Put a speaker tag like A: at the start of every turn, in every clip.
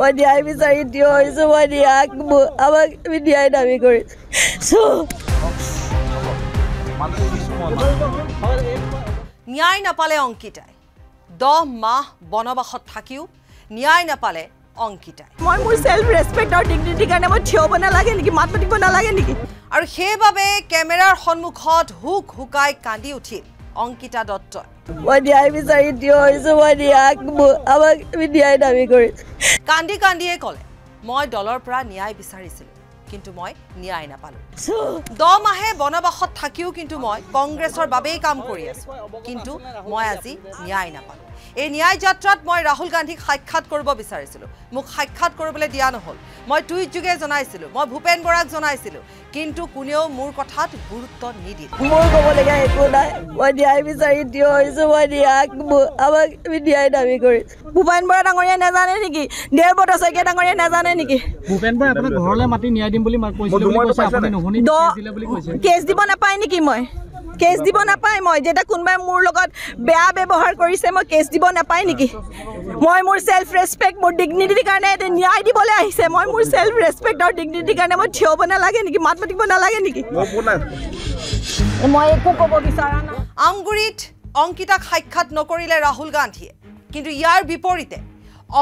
A: মই ন্যায় বিচাৰি থিয় হৈছোঁ মই ন্যায় আমাক আমি ন্যায় দাবী কৰিছোঁ
B: ন্যায় নাপালে অংকিতাই। দহ মাহ বনবাসত থাকিও ন্যায় নাপালে অংকিতাই।
A: মই মোৰ ছেল্ফ ৰেচপেক্ট আৰু ডিগনিটিৰ কাৰণে মই থিয় হ'ব নালাগে নেকি? মাত মাতিব নালাগে নেকি?
B: আৰু সেইবাবে কেমেৰাৰ সন্মুখত হুক হুকাই কান্দি উঠিল অংকিতা দত্তই।
A: মই ন্যায় বিচাৰি থিয় হৈছোঁ মই ন্যায় আমাক আমি ন্যায় দাবী কৰিছোঁ
B: কান্দি কান্দিয়ে ক'লে মই দলৰ পৰা ন্যায় বিচাৰিছিলোঁ। কিন্তু মই ন্যায় নাপালোঁ। দহ মাহে বনবাসত থাকিও কিন্তু মই কংগ্ৰেছৰ বাবেই কাম কৰি আছোঁ। কিন্তু মই আজি ন্যায় নাপালোঁ। এই ন্যায় যাত্ৰাত মই ৰাহুল গান্ধীক সাক্ষাৎ কৰিব বিচাৰিছিলোঁ। মোক সাক্ষাৎ কৰিবলৈ দিয়া নহ'ল। মই টুইট যোগে জনাইছিলোঁ। মই ভূপেন বৰাক জনাইছিলোঁ। কিন্তু কোনেও মোৰ কথাত গুৰুত্ব নিদিলে।
A: মোৰ ক'বলগীয়া একো নাই। মই ন্যায় বিচাৰি থিয় হৈছোঁ। মই ন্যায় আমাক আমি ন্যায় দাবী কৰিছোঁ ভূপেন বৰা ডাঙৰীয়া নাজানে নেকি? দেৱব্ৰত শইকীয়া ডাঙৰীয়া নাজানে নেকি?
C: ভূপেন বৰাই আপোনাক ঘৰলৈ মাতি ন্যায় দিম বুলি মা- কৈছিলে বুলি কৈছে আপুনি নুশুনি কেছ দিলে বুলি কৈছে।
A: কেছ দিব নাপায় নেকি মই? কেছ দিব নাপায় মই যেতিয়া কোনোবাই মোৰ লগত বেয়া ব্যৱহাৰ কৰিছে মই কেছ দিব নাপায় নেকি? মই মোৰ ছেল্ফ ৰেচপেক্ট মোৰ ডিগনিটিৰ কাৰণে এতিয়া ন্যায় দিবলৈ আহিছে। মই মোৰ ছেল্ফ ৰেচপেক্ট আৰু ডিগনিটিৰ কাৰণে মই থিয় হ'ব নালাগে নেকি? মাত মাতিব নালাগে নেকি? মই একো ক'ব বিচৰা নাই।
B: আমগুৰিত অংকিতাক সাক্ষাৎ নকৰিলে ৰাহুল গান্ধীয়ে। কিন্তু ইয়াৰ বিপৰীতে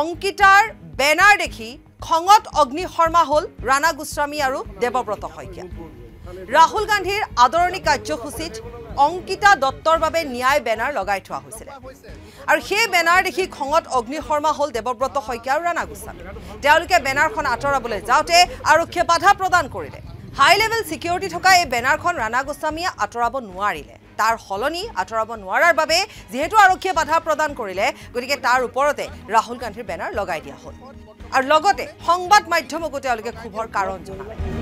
B: অংকিতাৰ বেনাৰ দেখি খঙত অগ্নি শৰ্মা হ'ল ৰাণা গোস্বামী আৰু দেৱব্ৰত শইকীয়া। ৰাহুল গান্ধীৰ আদৰণি কাৰ্যসূচীত অংকিতা দত্তৰ বাবে ন্যায় বেনাৰ লগাই থোৱা হৈছিলে। আৰু সেই বেনাৰ দেখি খঙত অগ্নি শৰ্মা হ'ল দেৱব্ৰত শইকীয়া আৰু ৰাণা গোস্বামী। তেওঁলোকে বেনাৰখন আঁতৰাবলৈ যাওঁতে আৰক্ষীয়ে বাধা প্ৰদান কৰিলে। হাই লেভেল ছিকিউৰিটি থকা এই বেনাৰখন ৰাণা গোস্বামীয়ে আঁতৰাব নোৱাৰিলে। তাৰ সলনি আঁতৰাব নোৱাৰাৰ বাবে যিহেতু আৰক্ষীয়ে বাধা প্ৰদান কৰিলে গতিকে তাৰ ওপৰতে ৰাহুল গান্ধীৰ বেনাৰ লগাই দিয়া হ'ল। আৰু লগতে সংবাদ মাধ্যমকো তেওঁলোকে ক্ষোভৰ কাৰণ জনালে।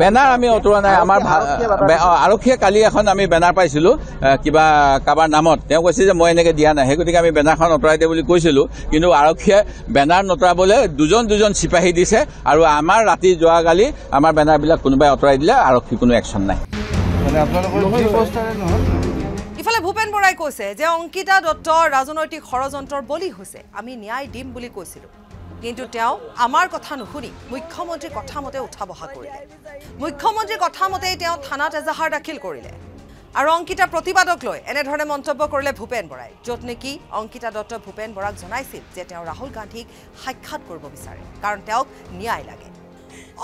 D: বেনাৰ আমি অতৰোৱা নাই আমাৰ আৰক্ষীয়ে কালি এখন আমি বেনাৰ পাইছিলো কিবা কাৰোবাৰ নামত। তেওঁ কৈছে যে মই এনেকে দিয়া নাই সেই গতিকে আমি বেনাৰখন আঁতৰাই দিয়ে বুলি কৈছিলো। কিন্তু আৰক্ষীয়ে বেনাৰ নতৰাবলৈ দুজন দুজন চিপাহী দিছে আৰু আমাৰ ৰাতি যোৱাকালি আমাৰ বেনাৰবিলাক কোনোবাই আঁতৰাই দিলে আৰক্ষী কোনো একশ্যন নাই।
B: ইফালে ভূপেন বৰাই কৈছে যে অংকিতা দত্ত ৰাজনৈতিক ষড়যন্ত্ৰৰ বলি হৈছে আমি ন্যায় দিম বুলি কৈছিলোঁ। কিন্তু তেওঁ আমাৰ কথা নুশুনি মুখ্যমন্ত্ৰীৰ কথা মতে উঠা বহা কৰিলে। মুখ্যমন্ত্ৰীৰ কথা মতেই তেওঁ থানাত এজাহাৰ দাখিল কৰিলে। আৰু অংকিতাৰ প্ৰতিবাদক লৈ এনেধৰণে মন্তব্য কৰিলে ভূপেন বৰাই য'ত নেকি অংকিতা দত্তই ভূপেন বৰাক জনাইছিল যে তেওঁ ৰাহুল গান্ধীক সাক্ষাৎ কৰিব বিচাৰে কাৰণ তেওঁক ন্যায় লাগে।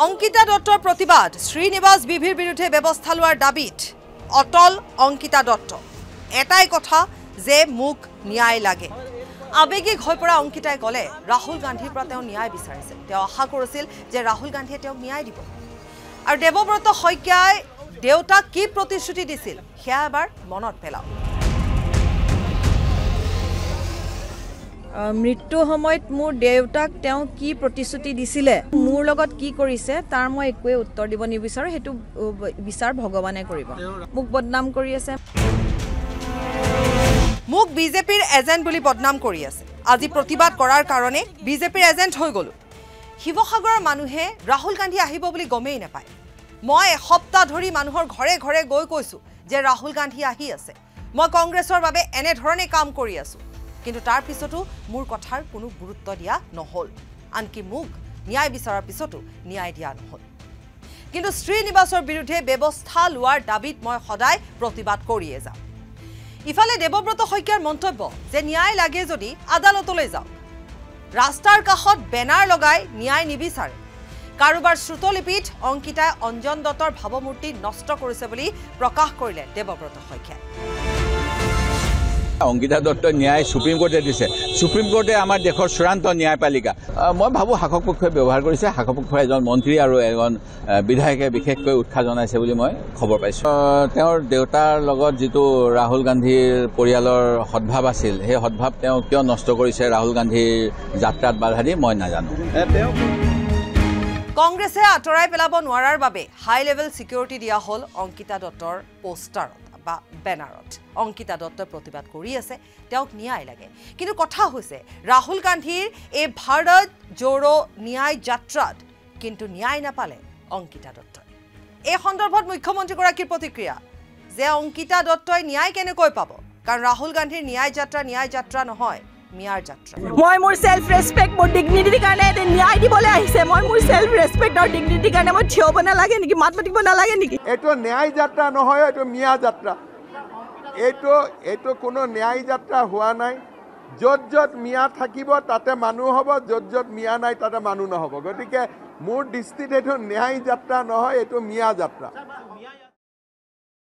B: অংকিতা দত্তৰ প্ৰতিবাদ শ্ৰীনিবাস বিভিৰ বিৰুদ্ধে ব্যৱস্থা লোৱাৰ দাবীত অটল অংকিতা দত্ত। এটাই কথা যে মোক ন্যায় লাগে। আৱেগিক হৈ পৰা অংকিতাই ক'লে ৰাহুল গান্ধীৰ পৰা তেওঁ ন্যায় বিচাৰিছিল তেওঁ আশা কৰিছিল যে ৰাহুল গান্ধীয়ে তেওঁক ন্যায় দিব। আৰু দেৱব্ৰত শইকীয়াই দেউতাক কি প্ৰতিশ্ৰুতি দিছিল? সেয়া এবাৰ মনত পেলাওক।
E: মৃত্যু সময়ত মোৰ দেউতাক তেওঁ কি প্ৰতিশ্ৰুতি দিছিলে মোৰ লগত কি কৰিছে তাৰ মই একোৱে উত্তৰ দিব নিবিচাৰোঁ। সেইটো বিচাৰ ভগৱানে কৰিব। মোক বদনাম কৰি আছে।
B: মোক বিজেপিৰ এজেণ্ট বুলি বদনাম কৰি আছে। আজি প্ৰতিবাদ কৰাৰ কাৰণে বিজেপিৰ এজেণ্ট হৈ গ'লো। শিৱসাগৰৰ মানুহে ৰাহুল গান্ধী আহিব বুলি গমেই নাপায়। মই এসপ্তাহ ধৰি মানুহৰ ঘৰে ঘৰে গৈ কৈছোঁ যে ৰাহুল গান্ধী আহি আছে। মই কংগ্ৰেছৰ বাবে এনেধৰণে কাম কৰি আছোঁ। কিন্তু তাৰ পিছতো মোৰ কথাৰ কোনো গুৰুত্ব দিয়া নহ'ল। আনকি মোক ন্যায় বিচৰাৰ পিছতো ন্যায় দিয়া নহ'ল। কিন্তু শ্ৰীনিবাসৰ বিৰুদ্ধে ব্যৱস্থা লোৱাৰ দাবীত মই সদায় প্ৰতিবাদ কৰিয়ে যাম ইফালে দেৱব্ৰত শইকীয়াৰ মন্তব্য যে ন্যায় লাগে যদি আদালতলৈ যাওক ৰাস্তাৰ কাষত বেনাৰ লগাই ন্যায় নিবিচাৰে। কাৰোবাৰ শ্ৰুতলিপিত অংকিতাই অঞ্জন দত্তৰ ভাৱমূৰ্তি নষ্ট কৰিছে বুলি প্ৰকাশ কৰিলে দেৱব্ৰত শইকীয়াই।
D: অংকিতা দত্তই ন্যায় সুপ্ৰিম কোৰ্টে দিছে। সুপ্ৰিম কোৰ্টে আমাৰ দেশৰ চূড়ান্ত ন্যায়পালিকা। মই ভাবোঁ শাসক পক্ষই ব্যৱহাৰ কৰিছে। শাসক পক্ষই এজন মন্ত্ৰী আৰু এজন বিধায়কে বিশেষকৈ উৎসাহ জনাইছে বুলি মই খবৰ পাইছোঁ। তেওঁৰ দেউতাৰ লগত যিটো ৰাহুল গান্ধীৰ পৰিয়ালৰ সদ্ভাৱ আছিল সেই সদ্ভাৱ তেওঁ কিয় নষ্ট কৰিছে ৰাহুল গান্ধীৰ যাত্ৰাত বাধা দি মই নাজানো।
B: কংগ্ৰেছে আঁতৰাই পেলাব নোৱাৰাৰ বাবে হাই লেভেল ছিকিউৰিটি দিয়া হ'ল অংকিতা দত্তৰ পোষ্টাৰত বা বেনাৰত। অংকিতা দত্তই প্ৰতিবাদ কৰি আছে তেওঁক ন্যায় লাগে। কিন্তু কথা হৈছে ৰাহুল গান্ধীৰ এই ভাৰত জোৰো ন্যায় যাত্ৰাত কিন্তু ন্যায় নাপালে অংকিতা দত্তই। এই সন্দৰ্ভত মুখ্যমন্ত্ৰীগৰাকীৰ প্ৰতিক্ৰিয়া যে অংকিতা দত্তই ন্যায় কেনেকৈ পাব? কাৰণ ৰাহুল গান্ধীৰ ন্যায় যাত্ৰা ন্যায় যাত্ৰা নহয় মিয়াৰ যাত্ৰা।
A: মই মোৰ চেল্ফ ৰেচপেক্ট মোৰ ডিগনিটিৰ কাৰণে এতিয়া ন্যায় দিবলৈ আহিছে। মই মোৰ চেল্ফ ৰেচপেক্ট আৰু ডিগনিটিৰ কাৰণে মই থিয় হ'ব নালাগে নেকি? মাত মাতিব নালাগে নেকি?
F: এইটো ন্যায় যাত্ৰা নহয় এইটো মিয়া যাত্ৰা। এইটো এইটো কোনো ন্যায় যাত্ৰা হোৱা নাই। য'ত য'ত মিয়া থাকিব তাতে মানুহ হ'ব। য'ত য'ত মিয়া নাই তাতে মানুহ নহ'ব। গতিকে মোৰ দৃষ্টিত এইটো ন্যায় যাত্ৰা নহয় এইটো মিয়া যাত্ৰা।